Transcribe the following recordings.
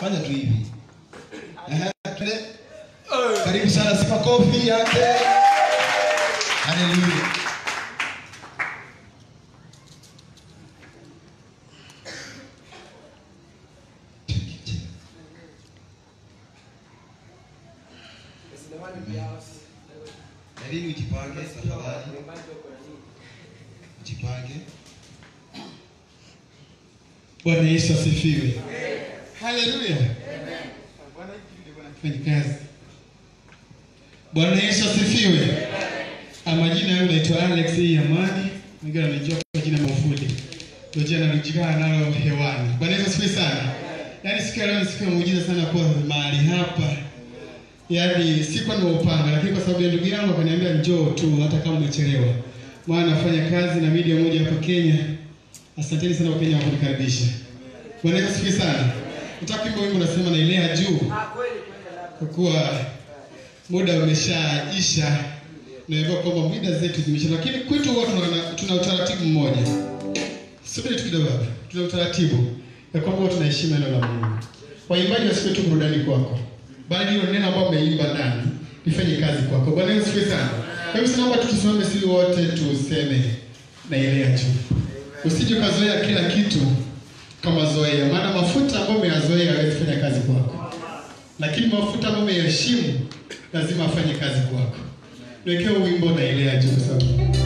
fanya tu hivi. Eh, tule. karibu sana sipa kofi yake. Haleluya Bwana Yesu asifiwe. Haleluya. Bwana kufanya kazi. Bwana Yesu asifiwe. Majina yangu naitwa Alex Amani, mwingine wanajua kwa jina Mafudi. Ndio jina nalo hewani. Bwana Yesu asifiwe sana. Yaani siku ya leo ni siku ya muujiza sana kwa mahali hapa. Yaani sikuwa nimeupanga lakini kwa sababu ya ndugu yangu akaniambia njoo tu hata kama umechelewa. Maana nafanya kazi na media moja hapa Kenya. Asanteni sana kwa Kenya kwa. Bwana Yesu asifiwe sana. Nataka kuimba wimbo unasema nailea juu kwa kuwa muda umeshaisha na hivyo kwamba muda zetu zimeisha, lakini kwetu huwa tuna, tuna utaratibu mmoja. Subiri tu kidogo tuna utaratibu ya kwamba huwa tunaheshimu neno la Mungu. Waimbaji wasiwe tu burudani kwako, bali hilo neno ambao umeimba ndani lifanye kazi kwako. Bwana Yesu asifiwe sana. Kwa hivyo tukisimame sisi wote tuseme nailea juu. Usije ukazoea kila kitu kama zoea, maana mafuta ambayo umeyazoea hawezi fanya kazi kwako, lakini mafuta ambayo umeyaheshimu lazima afanye kazi kwako. Niwekee wimbo naelea juu kwa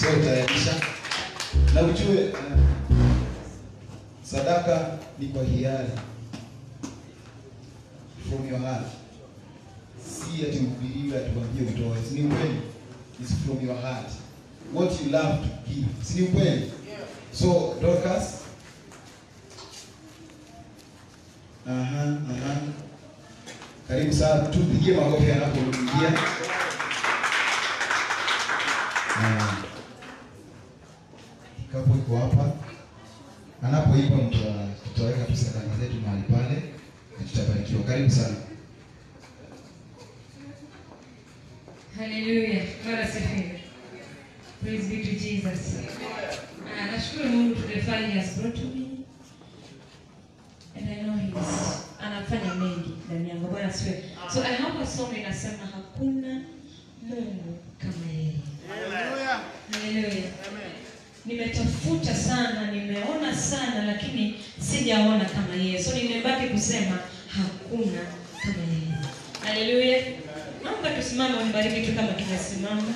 So utayarisha na ujue uh, sadaka ni kwa hiari. From your heart, si ati uhubiriwe atuambie utoe, si ni ukweli? It's from your heart. What you love to give, si ni ukweli? So Dorcas, aha, aha, karibu sana, tupigie makofi anapoingia. Ah, Kikapu iko hapa, anapoipa mtu tutaweka tu sadaka zetu mahali pale na tutabarikiwa. Karibu sana. Haleluya. Bwana asifiwe. Praise be to Jesus. Ah, nashukuru Mungu tumefanya has brought to me. And I know he's anafanya mengi ndani yangu. Bwana asifiwe. So I have a song inasema hakuna Mungu kama yeye. Haleluya. Haleluya. Nimetafuta sana, nimeona sana lakini sijaona kama yeye. So nimebaki kusema hakuna kama yeye. Haleluya. Naomba tusimame unibariki tu kama tumesimama.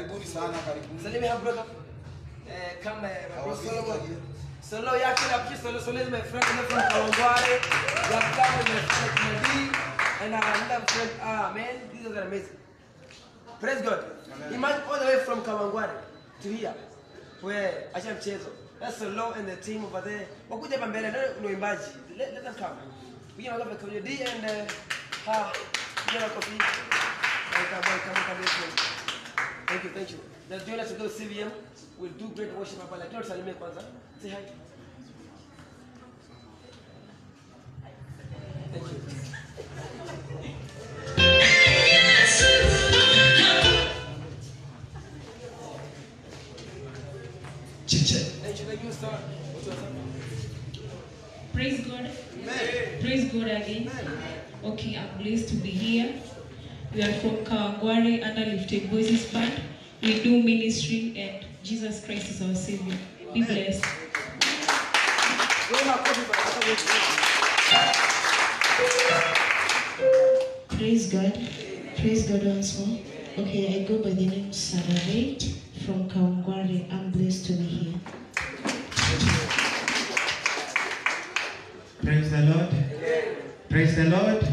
Karibuni sana, karibuni. So brother. Come, Our Brother visitor Solomon. here. Solo yake na pia Solo Solo is my friend from Kawangware. Yakam is my friend Nadi. And I love friend. Ah man, these are amazing. Praise God. Imagine all the way from Kawangware to here. Where acha mchezo. That's Solo and the team over there. Wakuja hapa mbele ni uimbaji. Let, let them come. We are going to you D and uh, ah, you know, coffee. Welcome. Thank you, thank you. Let's join us to go to CVM. We'll do great worship hapa. Lakini tusalimie kwanza. Say hi. Thank you. Thank you, thank you, sir. Praise God. Praise God again. Okay, I'm blessed to be here. We are from Kawangware under Lifted Voices Band. We do ministry and Jesus Christ is our Savior. Be blessed. Wewe makofi kwa sababu Praise God. Praise God once more. Okay, I go by the name Sarah Reid from Kawangware. I'm blessed to be here. Praise the Lord. Praise the Lord.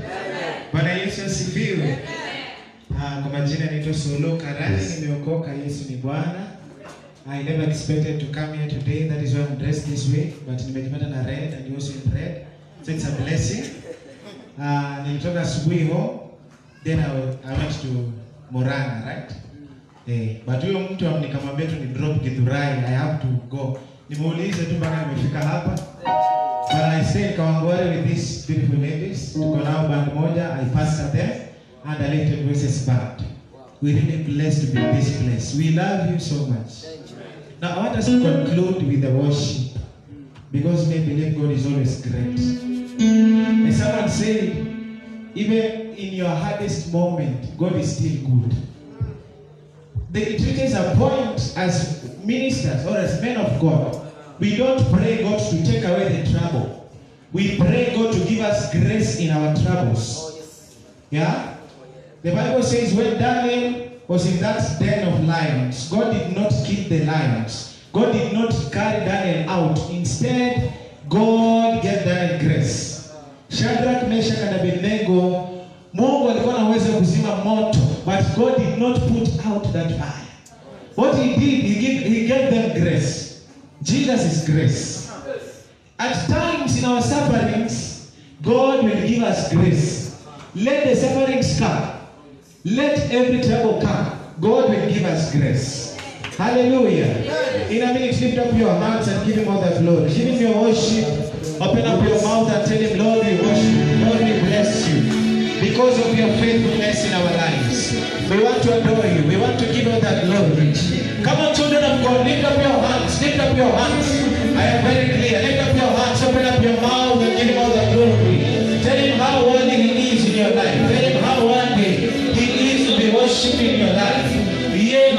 Bwana Yesu asifiwe. Ah, kwa majina naitwa Solo Karani, nimeokoka. Yesu ni Bwana. I never expected to come here today. That is why I'm dressed this way. But nimejipata na red and also in red. So it's a blessing. Uh, nilitoka asubuhi home. Then I, I went to Morana, right? Eh, but huyo mtu nikamwambia tu ni drop Githurai. I have to go. Nimeuliza tu mpaka nimefika hapa. But I stayed Kawangware with these beautiful ladies. Tuko nao band moja. I passed them and I lifted voices band. We're really blessed to be in this place. We love you so much. Now I want us to conclude with the worship because we believe God is always great. And someone said, even in your hardest moment, God is still good. The, it reaches a point as ministers or as men of God, we don't pray God to take away the trouble. We pray God to give us grace in our troubles. Oh, yeah? The Bible says when Daniel was in that den of lions, God did not kill the lions. God did not carry Daniel out. Instead, God gave Daniel grace. Shadrach, Meshach, and Abednego, Mungu alikuwa anaweza kuzima moto, but God did not put out that fire. What he did, he gave, he gave them grace. Jesus is grace. At times in our sufferings, God will give us grace. Let the sufferings come. Let every trouble come. God will give us grace. Hallelujah. In a minute, lift up your hands and give him all the glory. Give him your worship. Open up your mouth and tell him, Lord, we worship you. Lord, we bless you. Because of your faithfulness in our lives. We want to adore you. We want to give you that glory. Come on, children of God, lift up your hands. Lift up your hands. I am very clear. Lift up your hands. Open up your mouth and give him all the in your life. Ye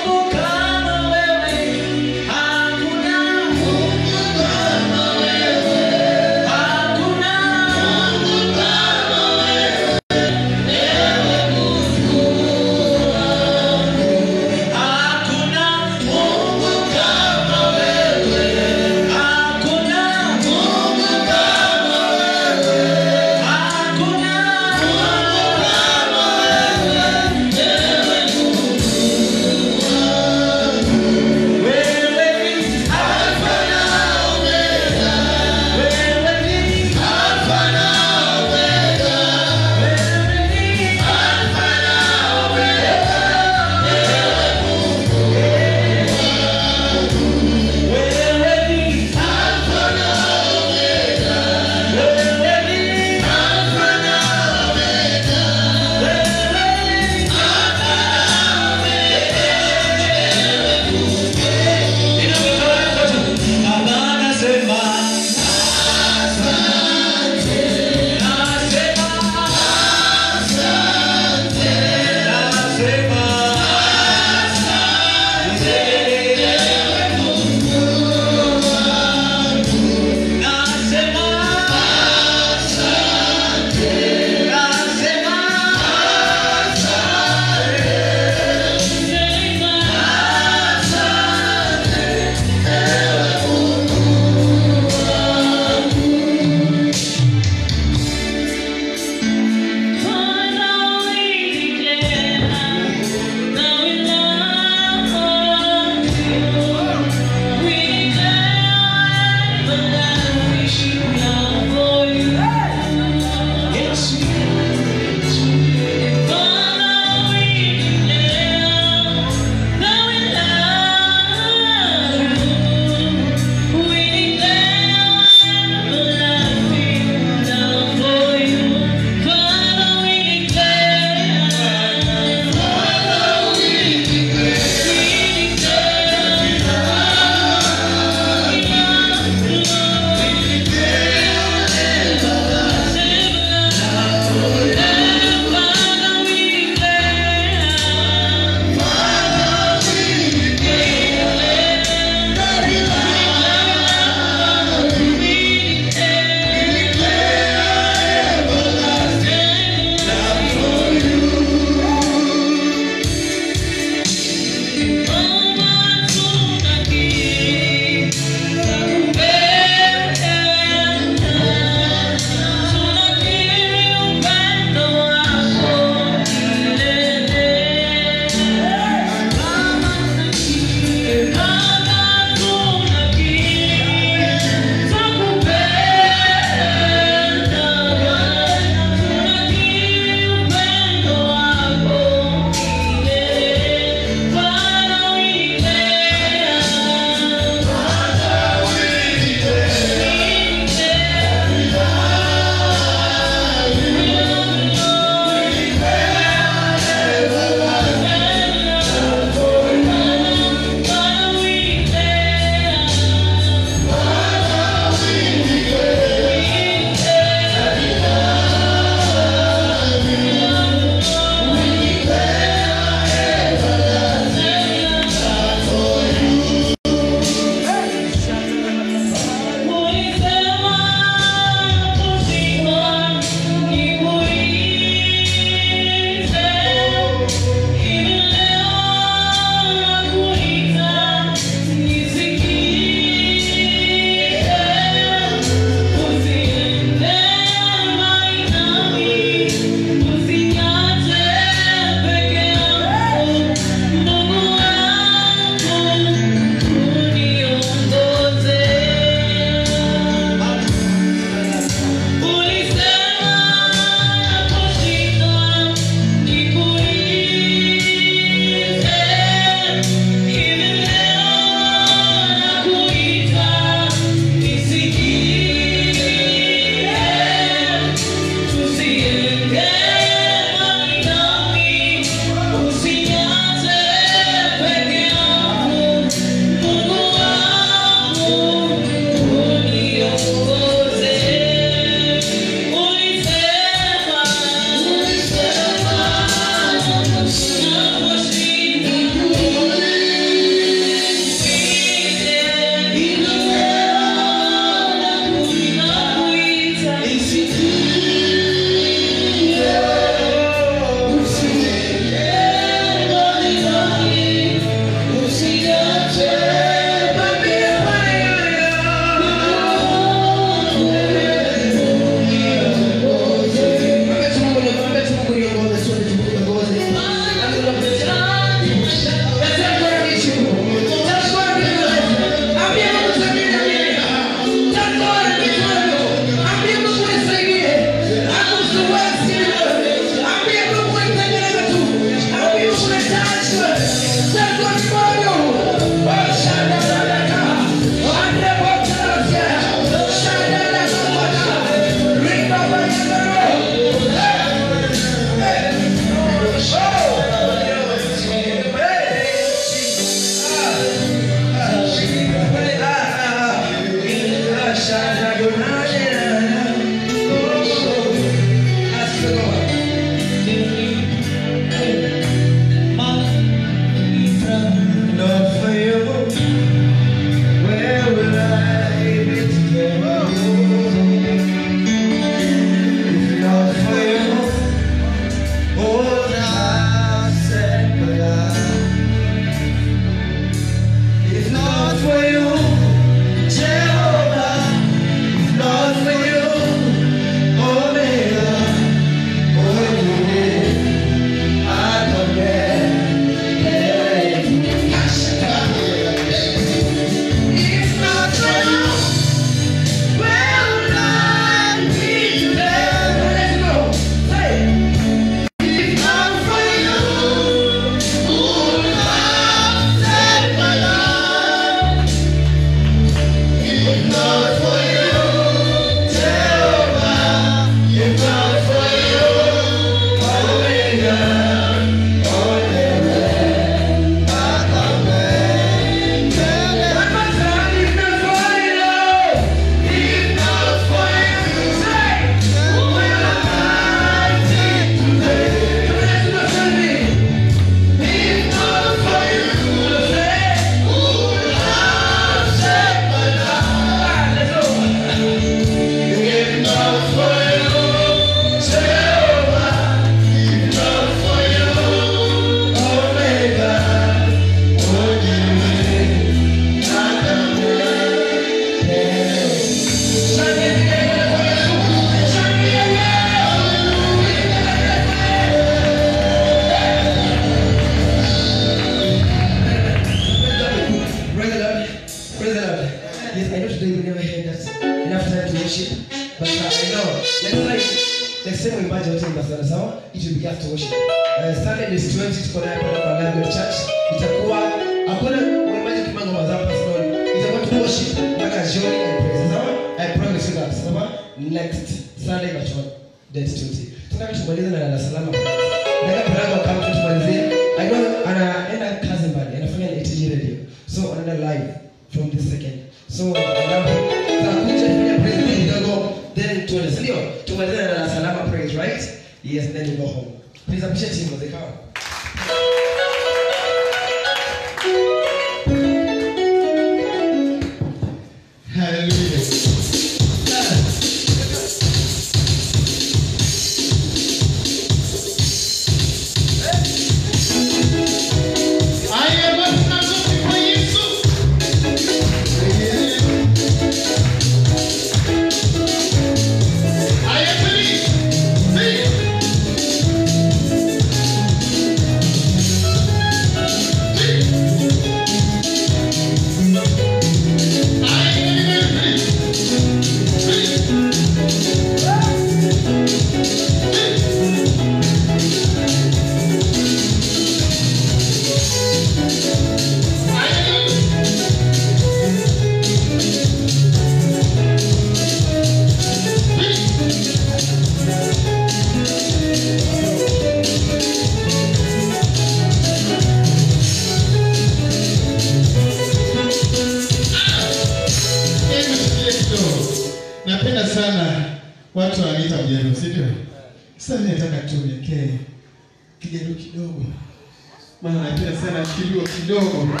Silvio Quilogo.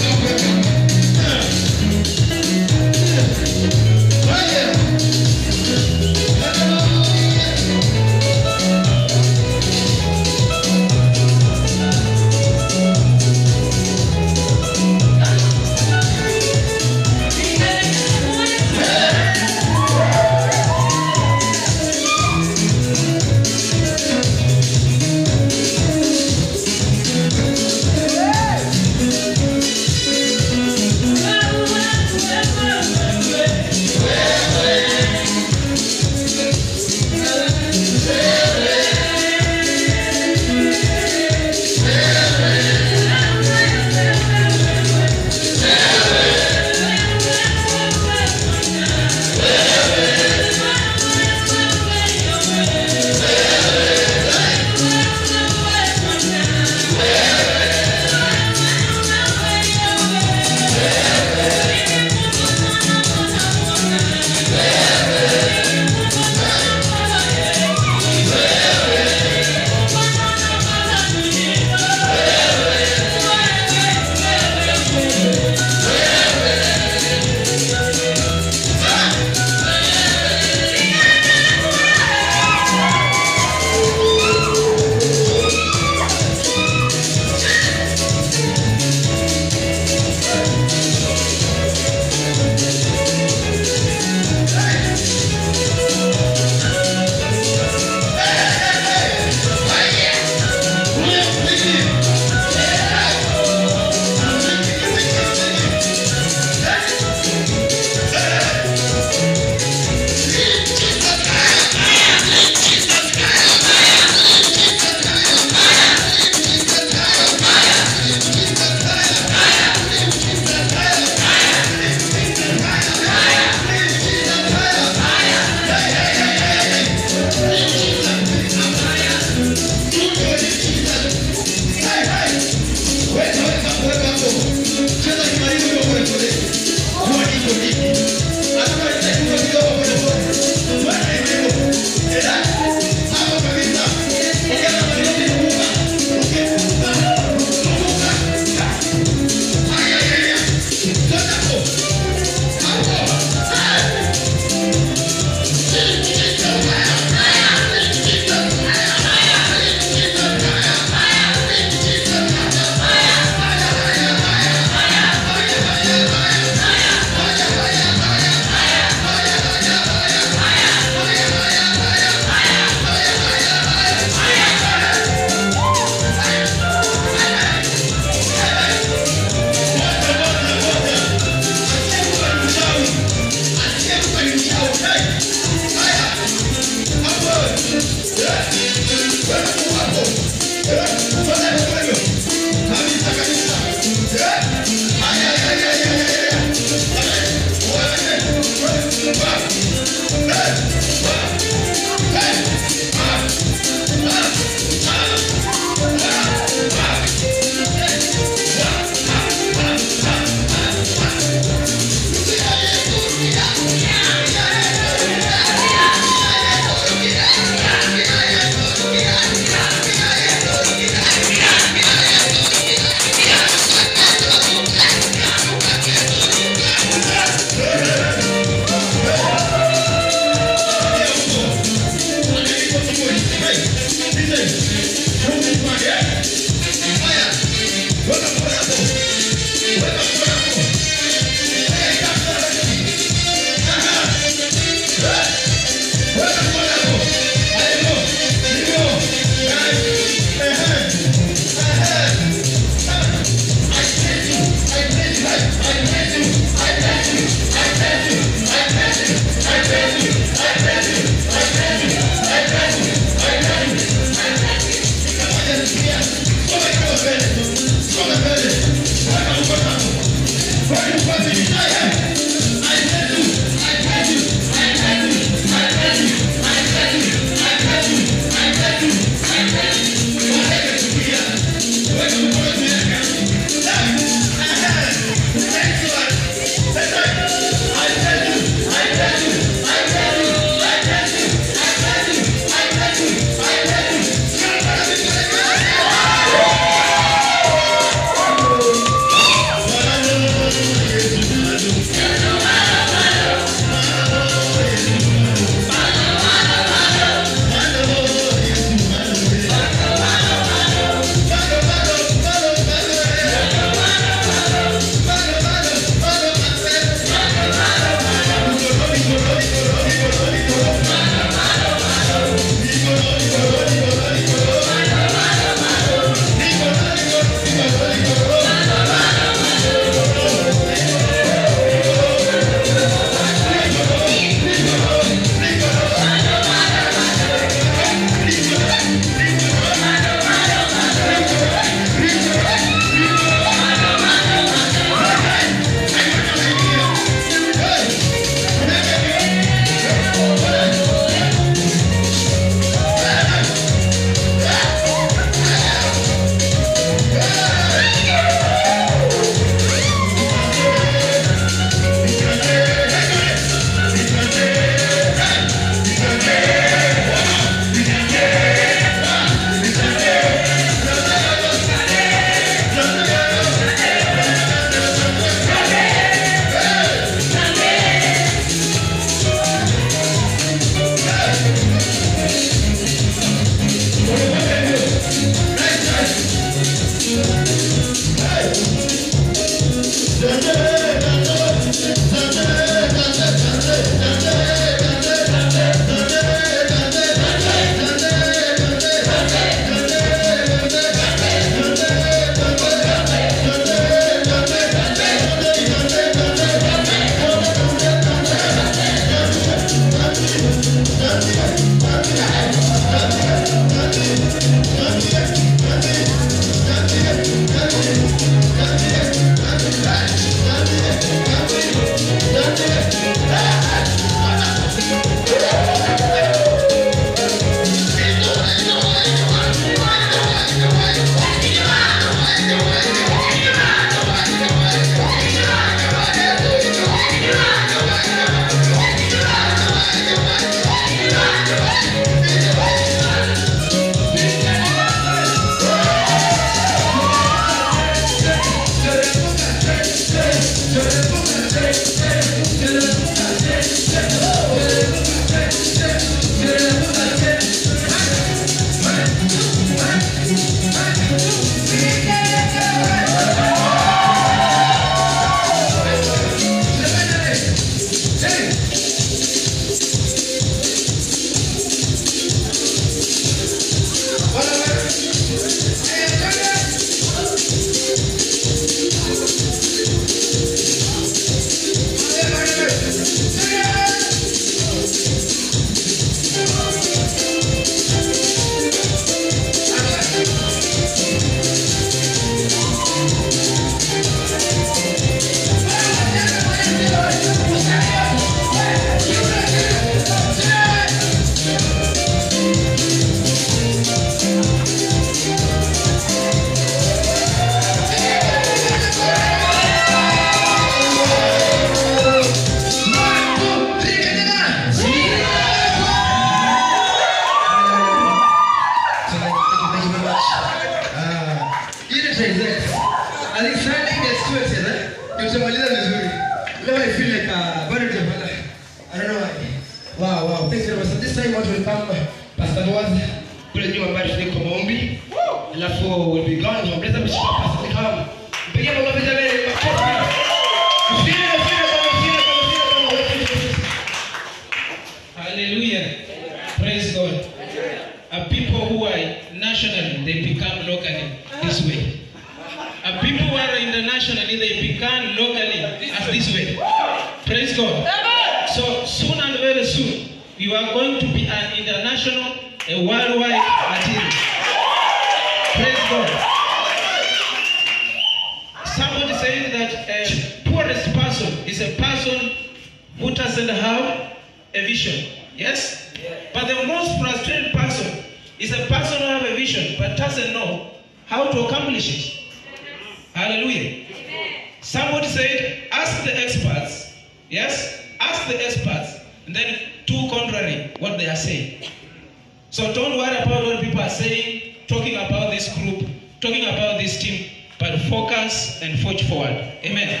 So don't worry about what people are saying, talking about this group, talking about this team, but focus and forge forward. Amen.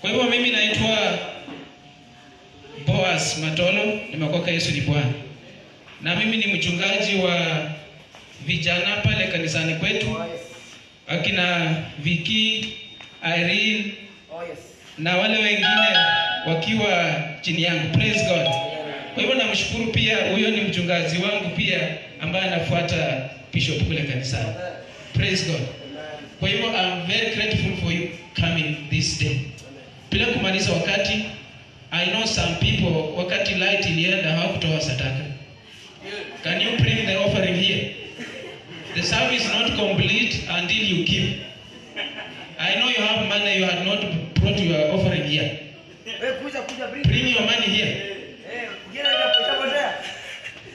Kwa hivyo mimi naitwa Boaz Matolo, nimekoka Yesu ni Bwana. Na mimi ni mchungaji wa vijana pale kanisani kwetu. Akina Viki, Irene Oh yes. na wale wengine wakiwa chini yangu. Praise God. Kwa hivyo namshukuru pia, huyo ni mchungaji wangu pia ambaye anafuata bishop kule kanisani. Praise God. Kwa hivyo I'm very grateful for you coming this day. Bila kumaliza wakati, I know some people wakati light ilienda hawakutoa sadaka. Can you bring the offering here? The service is not complete until you give. I know you have money, you have not brought your offering here. Bring your money here.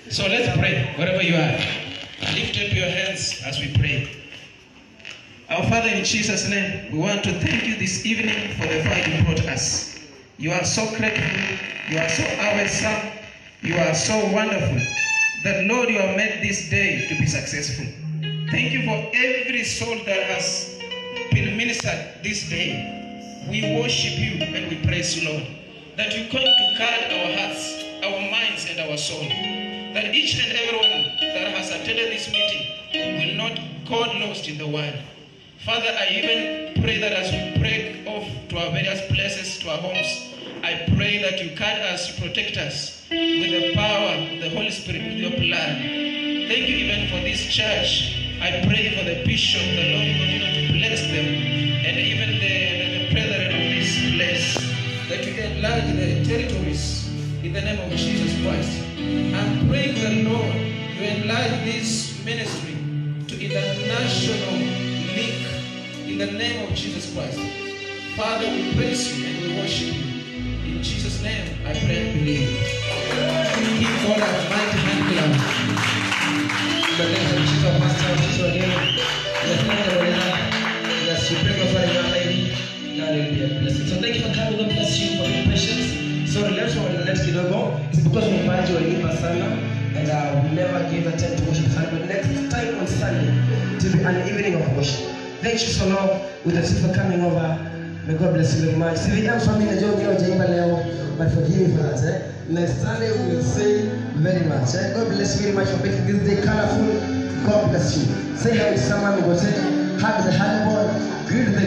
So let's pray wherever you are. Lift up your hands as we pray. Our Father, in Jesus' name, we want to thank you this evening for the far you brought us. You are so grateful, you are so awesome, you are so wonderful that, Lord, you have made this day to be successful. Thank you for every soul that has been ministered this day. We worship you and we praise you, Lord, that you come to guard our hearts, our minds, and our soul. That each and everyone that has attended this meeting will not go lost in the world. Father, I even pray that as we break off to our various places, to our homes, I pray that you guard us, protect us with the power of the Holy Spirit, with your blood. Thank you even for this church. I pray for the bishop, the Lord continue to bless them, and even the, the, the brethren of this place, that you enlarge the territories in the name of Jesus Christ. I'm praying the Lord to enlarge this ministry to international link in the name of Jesus Christ. Father, we praise you and we worship you. In Jesus' name, I pray and believe. Give God a mighty hand clap. The name of Jesus, Pastor, your name. Yes, you up a young lady. God will be a blessing. So thank you for coming. God bless you for your patience. So let's next kidogo. You in sana and uh, we never give a time to worship Sunday. But next time on Sunday, to be an evening of worship. Thank you so long with the for coming over. May God bless you very much. CVM family najua mimi hajaimba leo, but forgive me for that. Eh? Next Sunday we will very much. Eh? God bless you very much for making this day colorful. God bless you. Say hi to someone, go say hug the boy, greet the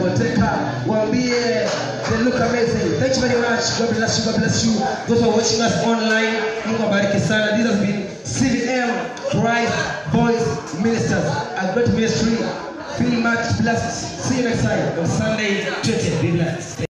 go take her, waambie they look amazing. Thank you very much. God bless you. God bless you. Those who are watching us online, Mungu abariki sana. This has been CVM Christ Voice Ministers, a great ministry. Feel much blessed. See you next time on Sunday, 20th. Be blessed.